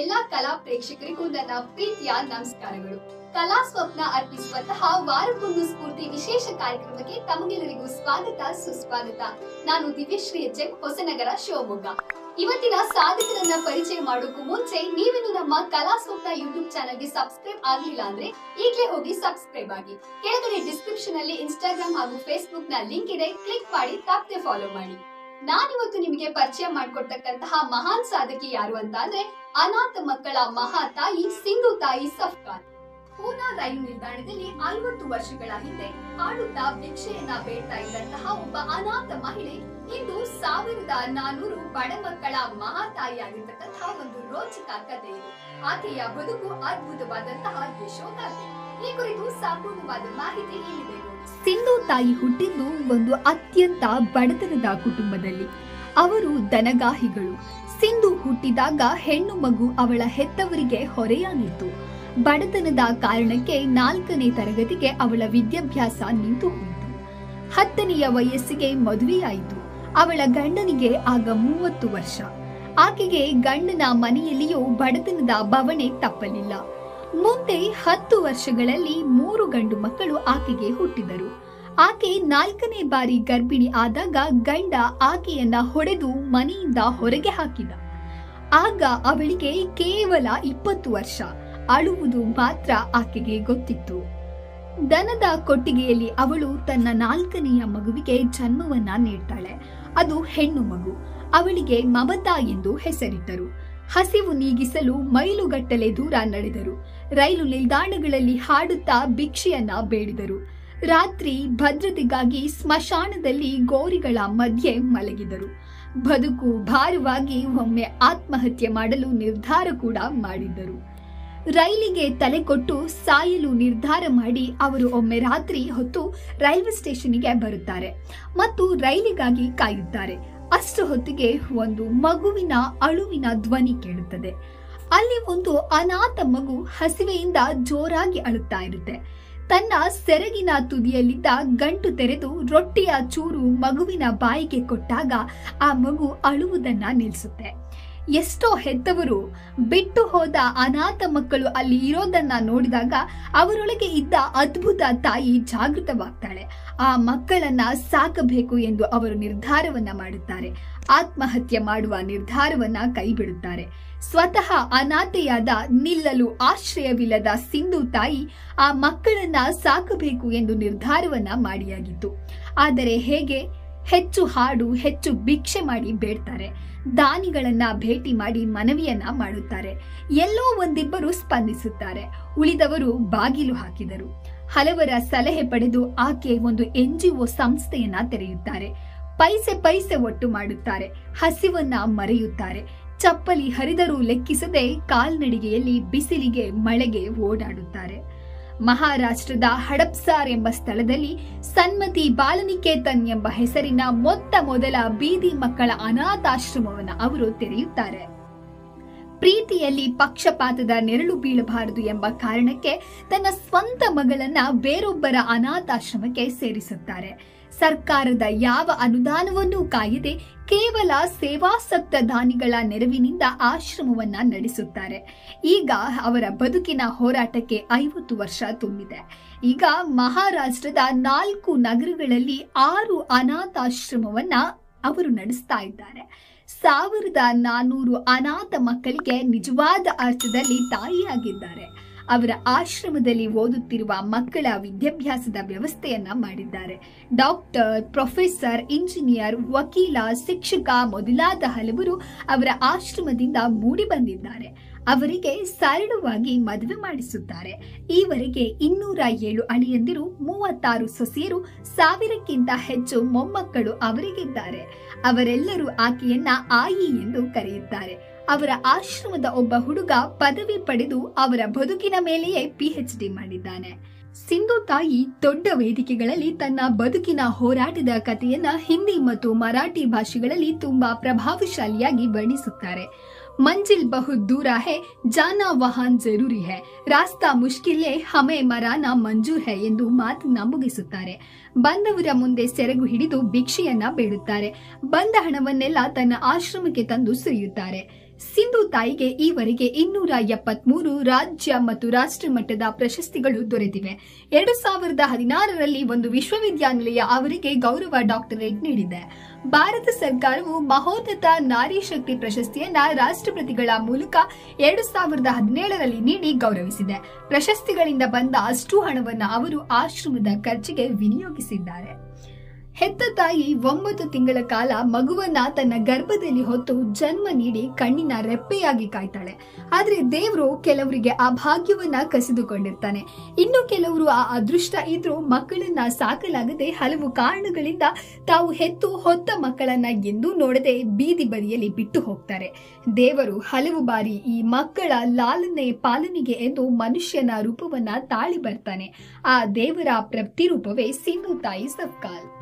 ಎಲ್ಲಾ ಕಲಾ ಪ್ರೇಕ್ಷಕರಿಗೂ ನನ್ನ ಪ್ರೀತಿಯ ನಮಸ್ಕಾರಗಳು. ಕಲಾ ಸ್ವಪ್ನ ಅರ್ಪಿಸುವಂತಹ ವಾರಕ್ಕೊಂದು ಸ್ಫೂರ್ತಿ ವಿಶೇಷ ಕಾರ್ಯಕ್ರಮಕ್ಕೆ ತಮಗೆಲ್ಲರಿಗೂ ಸ್ವಾಗತ, ಸುಸ್ವಾಗತ. ನಾನು ದಿವ್ಯಶ್ರೀ ಎಚ್ ಹೊಸನಗರ ಶಿವಮೊಗ್ಗ. ಇವತ್ತಿನ ಸಾಧಕರನ್ನ ಪರಿಚಯ ಮಾಡೋಕ್ಕೂ ಮುಂಚೆ ನೀವಿನ್ನು ನಮ್ಮ ಕಲಾ ಸ್ವಪ್ನ ಯೂಟ್ಯೂಬ್ ಚಾನಲ್ಗೆ ಸಬ್ಸ್ಕ್ರೈಬ್ ಆಗ್ಲಿಲ್ಲ ಅಂದ್ರೆ ಈಗಲೇ ಹೋಗಿ ಸಬ್ಸ್ಕ್ರೈಬ್ ಆಗಿ. ಕೆಳಗಡೆ ಡಿಸ್ಕ್ರಿಪ್ಷನ್ ಅಲ್ಲಿ ಇನ್ಸ್ಟಾಗ್ರಾಮ್ ಹಾಗೂ ಫೇಸ್ಬುಕ್ನ ಲಿಂಕ್ ಇದೆ. ಕ್ಲಿಕ್ ಮಾಡಿ ತಪ್ಪದೆ ಫಾಲೋ ಮಾಡಿ. ನಾನಿವತ್ತು ನಿಮಗೆ ಪರಿಚಯ ಮಾಡಿಕೊಡ್ತಕ್ಕಂತಹ ಮಹಾನ್ ಸಾಧಕಿ ಯಾರು ಅಂತ ಅಂದ್ರೆ ಅನಾಥ ಮಕ್ಕಳ ಮಹಾ ತಾಯಿ ಸಿಂಧು ತಾಯಿ ಸಫ್ಕಾನ್. ಪೂನಾ ರೈಲು ನಿಲ್ದಾಣದಲ್ಲಿ ಐವತ್ತು ವರ್ಷಗಳ ಹಿಂದೆ ಹಾಡುತ್ತಾ ಭಿಕ್ಷೆಯನ್ನ ಬೇಡ್ತಾ ಇದ್ದಂತಹ ಒಬ್ಬ ಅನಾಥ ಮಹಿಳೆ ಇಂದು ಸಾವಿರದ ನಾನೂರು ಬಡ ಮಕ್ಕಳ ಮಹಾ ತಾಯಿಯಾಗಿರ್ತಕ್ಕಂತಹ ಒಂದು ರೋಚಕ ಕಥೆ ಇದು. ಆಕೆಯ ಬದುಕು ಅದ್ಭುತವಾದಂತಹ ಕುರಿತು ಸಂಪೂರ್ಣವಾದ ಮಾಹಿತಿ ಇಲ್ಲಿದೆ. ಸಿಂಧು ತಾಯಿ ಹುಟ್ಟಿದ್ದು ಒಂದು ಅತ್ಯಂತ ಬಡತನದ ಕುಟುಂಬದಲ್ಲಿ. ಅವರು ದನಗಾಹಿಗಳು. ಸಿಂಧು ಹುಟ್ಟಿದಾಗ ಹೆಣ್ಣು ಮಗು ಅವಳ ಹೆತ್ತವರಿಗೆ ಹೊರೆಯಾಗಿತ್ತು. ಬಡತನದ ಕಾರಣಕ್ಕೆ ನಾಲ್ಕನೇ ತರಗತಿಗೆ ಅವಳ ವಿದ್ಯಾಭ್ಯಾಸ ನಿಂತು ಹೋಯಿತು. ಹತ್ತನೆಯ ವಯಸ್ಸಿಗೆ ಮದುವೆಯಾಯಿತು. ಅವಳ ಗಂಡನಿಗೆ ಆಗ ಮೂವತ್ತು ವರ್ಷ. ಆಕೆಗೆ ಗಂಡನ ಮನೆಯಲ್ಲಿಯೂ ಬಡತನದ ಬವಣೆ ತಪ್ಪಲಿಲ್ಲ. ಮುಂದೆ ಹತ್ತು ವರ್ಷಗಳಲ್ಲಿ ಮೂರು ಗಂಡು ಮಕ್ಕಳು ಆಕೆಗೆ ಹುಟ್ಟಿದರು. ಆಕೆ ನಾಲ್ಕನೇ ಬಾರಿ ಗರ್ಭಿಣಿ ಆದಾಗ ಗಂಡ ಆಕೆಯನ್ನ ಹೊಡೆದು ಮನೆಯಿಂದ ಹೊರಗೆ ಹಾಕಿದ. ಆಗ ಅವಳಿಗೆ ಕೇವಲ ಇಪ್ಪತ್ತು ವರ್ಷ, ಅಳುವುದು ಮಾತ್ರ ಆಕೆಗೆ ಗೊತ್ತಿತ್ತು. ದನದ ಕೊಟ್ಟಿಗೆಯಲ್ಲಿ ಅವಳು ತನ್ನ ನಾಲ್ಕನೆಯ ಮಗುವಿಗೆ ಜನ್ಮವನ್ನ ನೀಡ್ತಾಳೆ. ಅದು ಹೆಣ್ಣು ಮಗು, ಅವಳಿಗೆ ಮಮತಾ ಎಂದು ಹೆಸರಿಟ್ಟರು. ಹಸಿವು ನೀಗಿಸಲು ಮೈಲುಗಟ್ಟಲೆ ದೂರ ನಡೆದರು. ರೈಲು ನಿಲ್ದಾಣಗಳಲ್ಲಿ ಹಾಡುತ್ತಾ ಭಿಕ್ಷೆಯನ್ನ ಬೇಡಿದರು. ರಾತ್ರಿ ಭದ್ರತೆಗಾಗಿ ಸ್ಮಶಾನದಲ್ಲಿ ಗೋರಿಗಳ ಮಧ್ಯೆ ಮಲಗಿದರು. ಬದುಕು ಭಾರವಾಗಿ ಒಮ್ಮೆ ಆತ್ಮಹತ್ಯೆ ಮಾಡಲು ನಿರ್ಧಾರ ಕೂಡ ಮಾಡಿದ್ದರು. ರೈಲಿಗೆ ತಲೆ ಕೊಟ್ಟು ಸಾಯಲು ನಿರ್ಧಾರ ಮಾಡಿ ಅವರು ಒಮ್ಮೆ ರಾತ್ರಿ ಹೊತ್ತು ರೈಲ್ವೆ ಸ್ಟೇಷನ್ಗೆ ಬರುತ್ತಾರೆ ಮತ್ತು ರೈಲಿಗಾಗಿ ಕಾಯುತ್ತಾರೆ. ಅಷ್ಟು ಹೊತ್ತಿಗೆ ಒಂದು ಮಗುವಿನ ಅಳುವಿನ ಧ್ವನಿ ಕೇಳುತ್ತದೆ. ಅಲ್ಲಿ ಒಂದು ಅನಾಥ ಮಗು ಹಸಿವೆಯಿಂದ ಜೋರಾಗಿ ಅಳುತ್ತಾ ಇರುತ್ತೆ. ತನ್ನ ಸೆರಗಿನ ತುದಿಯಲ್ಲಿದ್ದ ಗಂಟು ತೆರೆದು ರೊಟ್ಟಿಯ ಚೂರು ಮಗುವಿನ ಬಾಯಿಗೆ ಕೊಟ್ಟಾಗ ಆ ಮಗು ಅಳುವುದನ್ನ ನಿಲ್ಲಿಸುತ್ತೆ. ಎಷ್ಟೋ ಹೆತ್ತವರು ಬಿಟ್ಟು ಹೋದ ಅನಾಥ ಮಕ್ಕಳು ಅಲ್ಲಿ ಇರೋದನ್ನ ನೋಡಿದಾಗ ಅವರೊಳಗೆ ಇದ್ದ ಅದ್ಭುತ ತಾಯಿ ಜಾಗೃತವಾಗ್ತಾಳೆ. ಆ ಮಕ್ಕಳನ್ನ ಸಾಕಬೇಕು ಎಂದು ಅವರು ನಿರ್ಧಾರವನ್ನ ಮಾಡುತ್ತಾರೆ. ಆತ್ಮಹತ್ಯೆ ಮಾಡುವ ನಿರ್ಧಾರವನ್ನ ಕೈಬಿಡುತ್ತಾರೆ. ಸ್ವತಃ ಅನಾಥೆಯಾದ ನಿಲ್ಲಲು ಆಶ್ರಯವಿಲ್ಲದ ಸಿಂಧು ತಾಯಿ ಆ ಮಕ್ಕಳನ್ನ ಸಾಕಬೇಕು ಎಂದು ನಿರ್ಧಾರವನ್ನ ಮಾಡಿಯಾಗಿತ್ತು. ಆದರೆ ಹೇಗೆ? ಹೆಚ್ಚು ಹಾಡು, ಹೆಚ್ಚು ಭಿಕ್ಷೆ ಮಾಡಿ ಬೇಡ್ತಾರೆ. ದಾನಿಗಳನ್ನ ಭೇಟಿ ಮಾಡಿ ಮನವಿಯನ್ನ ಮಾಡುತ್ತಾರೆ. ಎಲ್ಲೋ ಒಂದಿಬ್ಬರು ಸ್ಪಂದಿಸುತ್ತಾರೆ. ಉಳಿದವರು ಬಾಗಿಲು ಹಾಕಿದರು. ಹಲವರ ಸಲಹೆ ಪಡೆದು ಆಕೆ ಒಂದು ಎನ್ಜಿಒ ಸಂಸ್ಥೆಯನ್ನ ತೆರೆಯುತ್ತಾರೆ. ಪೈಸೆ ಪೈಸೆ ಒಟ್ಟು ಮಾಡುತ್ತಾರೆ. ಹಸಿವನ್ನ ಮರೆಯುತ್ತಾರೆ. ಚಪ್ಪಲಿ ಹರಿದರೂ ಲೆಕ್ಕಿಸದೆ ಕಾಲ್ನಡಿಗೆಯಲ್ಲಿ ಬಿಸಿಲಿಗೆ ಮಳೆಗೆ ಓಡಾಡುತ್ತಾರೆ. ಮಹಾರಾಷ್ಟ್ರದ ಹಡಪ್ಸಾರ್ ಎಂಬ ಸ್ಥಳದಲ್ಲಿ ಸನ್ಮತಿ ಬಾಲನಿಕೇತನ್ ಎಂಬ ಹೆಸರಿನ ಮೊತ್ತ ಮೊದಲ ಬೀದಿ ಮಕ್ಕಳ ಅನಾಥಾಶ್ರಮವನ್ನು ಅವರು ತೆರೆಯುತ್ತಾರೆ. ಪ್ರೀತಿಯಲ್ಲಿ ಪಕ್ಷಪಾತದ ನೆರಳು ಬೀಳಬಾರದು ಎಂಬ ಕಾರಣಕ್ಕೆ ತನ್ನ ಸ್ವಂತ ಮಗಳನ್ನ ಬೇರೊಬ್ಬರ ಅನಾಥಾಶ್ರಮಕ್ಕೆ ಸೇರಿಸುತ್ತಾರೆ. ಸರ್ಕಾರದ ಯಾವ ಅನುದಾನವನ್ನೂ ಕಾಯದೆ ಕೇವಲ ಸೇವಾಸಕ್ತ ದಾನಿಗಳ ನೆರವಿನಿಂದ ಆಶ್ರಮವನ್ನ ನಡೆಸುತ್ತಾರೆ. ಈಗ ಅವರ ಬದುಕಿನ ಹೋರಾಟಕ್ಕೆ ಐವತ್ತು ವರ್ಷ ತುಂಬಿದೆ. ಈಗ ಮಹಾರಾಷ್ಟ್ರದ ನಾಲ್ಕು ನಗರಗಳಲ್ಲಿ ಆರು ಅನಾಥಾಶ್ರಮವನ್ನ ಅವರು ನಡೆಸ್ತಾ ಇದ್ದಾರೆ. ಸಾವಿರದ ನಾನೂರು ಅನಾಥ ಮಕ್ಕಳಿಗೆ ನಿಜವಾದ ಅರ್ಥದಲ್ಲಿ ತಾಯಿಯಾಗಿದ್ದಾರೆ. ಅವರ ಆಶ್ರಮದಲ್ಲಿ ಓದುತ್ತಿರುವ ಮಕ್ಕಳ ವಿದ್ಯಾಭ್ಯಾಸದ ವ್ಯವಸ್ಥೆಯನ್ನ ಮಾಡಿದ್ದಾರೆ. ಡಾಕ್ಟರ್, ಪ್ರೊಫೆಸರ್, ಇಂಜಿನಿಯರ್, ವಕೀಲ, ಶಿಕ್ಷಕ ಮೊದಲಾದ ಹಲವರು ಅವರ ಆಶ್ರಮದಿಂದ ಮೂಡಿ ಬಂದಿದ್ದಾರೆ. ಅವರಿಗೆ ಸರಳವಾಗಿ ಮದುವೆ ಮಾಡಿಸುತ್ತಾರೆ. ಈವರೆಗೆ ಇನ್ನೂರ ಏಳು ಅಳಿಯಂದಿರು, ಮೂವತ್ತಾರು ಸೊಸೆಯರು, ಸಾವಿರಕ್ಕಿಂತ ಹೆಚ್ಚು ಮೊಮ್ಮಕ್ಕಳು ಅವರಿಗಿದ್ದಾರೆ. ಅವರೆಲ್ಲರೂ ಆಕೆಯನ್ನ ಆಯಿ ಎಂದು ಕರೆಯುತ್ತಾರೆ. ಅವರ ಆಶ್ರಮದ ಒಬ್ಬ ಹುಡುಗ ಪದವಿ ಪಡೆದು ಅವರ ಬದುಕಿನ ಮೇಲೆಯೇ ಪಿಎಚ್ ಡಿ ಮಾಡಿದ್ದಾನೆ. ಸಿಂಧು ತಾಯಿ ದೊಡ್ಡ ವೇದಿಕೆಗಳಲ್ಲಿ ತನ್ನ ಬದುಕಿನ ಹೋರಾಟದ ಕಥೆಯನ್ನ ಹಿಂದಿ ಮತ್ತು ಮರಾಠಿ ಭಾಷೆಗಳಲ್ಲಿ ತುಂಬಾ ಪ್ರಭಾವಶಾಲಿಯಾಗಿ ವರ್ಣಿಸುತ್ತಾರೆ. ಮಂಜಿಲ್ ಬಹು ದೂರ ಹೇ, ಜಾನ ವಾಹನ್ ಜರೂರಿ ಹೇ, ರಾಸ್ತಾ ಮುಷ್ಕಿಲ್ಲೇ ಹಮೆ ಮರಾನ ಮಂಜೂರ್ ಹೇ ಎಂದು ಮಾತನ್ನ ಮುಗಿಸುತ್ತಾರೆ. ಬಂದವರ ಮುಂದೆ ಸೆರಗು ಹಿಡಿದು ಭಿಕ್ಷೆಯನ್ನ ಬೇಡುತ್ತಾರೆ. ಬಂದ ಹಣವನ್ನೆಲ್ಲ ತನ್ನ ಆಶ್ರಮಕ್ಕೆ ತಂದು ಸುರಿಯುತ್ತಾರೆ. ಸಿಂಧು ತಾಯಿಗೆ ಈವರೆಗೆ ಇನ್ನೂರ ಎಪ್ಪತ್ಮೂರು ರಾಜ್ಯ ಮತ್ತು ರಾಷ್ಟ್ರ ಮಟ್ಟದ ಪ್ರಶಸ್ತಿಗಳು ದೊರೆತಿವೆ. ಎರಡು ಸಾವಿರದ ಹದಿನಾರರಲ್ಲಿ ಒಂದು ವಿಶ್ವವಿದ್ಯಾನಿಲಯ ಅವರಿಗೆ ಗೌರವ ಡಾಕ್ಟರೇಟ್ ನೀಡಿದೆ. ಭಾರತ ಸರ್ಕಾರವು ಮಹೋನ್ನತ ನಾರಿ ಶಕ್ತಿ ಪ್ರಶಸ್ತಿಯನ್ನ ರಾಷ್ಟ್ರಪತಿಗಳ ಮೂಲಕ ಎರಡು ಸಾವಿರದ ಹದಿನೇಳರಲ್ಲಿ ನೀಡಿ ಗೌರವಿಸಿದೆ. ಪ್ರಶಸ್ತಿಗಳಿಂದ ಬಂದ ಅಷ್ಟು ಹಣವನ್ನು ಅವರು ಆಶ್ರಮದ ಖರ್ಚಿಗೆ ವಿನಿಯೋಗಿಸಿದ್ದಾರೆ. ಹೆತ್ತ ತಾಯಿ ಒಂಬತ್ತು ತಿಂಗಳ ಕಾಲ ಮಗುವನ್ನ ತನ್ನ ಗರ್ಭದಲ್ಲಿ ಹೊತ್ತು ಜನ್ಮ ನೀಡಿ ಕಣ್ಣಿನ ರೆಪ್ಪೆಯಾಗಿ ಕಾಯ್ತಾಳೆ. ಆದ್ರೆ ದೇವರು ಕೆಲವರಿಗೆ ಆ ಭಾಗ್ಯವನ್ನ ಕಸಿದುಕೊಂಡಿರ್ತಾನೆ. ಇನ್ನು ಕೆಲವರು ಆ ಅದೃಷ್ಟ ಇದ್ರೂ ಮಕ್ಕಳನ್ನ ಸಾಕಲಾಗದೆ ಹಲವು ಕಾರಣಗಳಿಂದ ತಾವು ಹೆತ್ತು ಹೊತ್ತ ಮಕ್ಕಳನ್ನ ಎಂದೂ ನೋಡದೆ ಬೀದಿ ಬದಿಯಲ್ಲಿ ಬಿಟ್ಟು ಹೋಗ್ತಾರೆ. ದೇವರು ಹಲವು ಬಾರಿ ಈ ಮಕ್ಕಳ ಲಾಲನೆ ಪಾಲನೆಗೆ ಎಂದು ಮನುಷ್ಯನ ರೂಪವನ್ನ ತಾಳಿ ಬರ್ತಾನೆ. ಆ ದೇವರ ಪ್ರತಿರೂಪವೇ ಸಿಂಧು ತಾಯಿ ಸಬ್ಕಾಲ್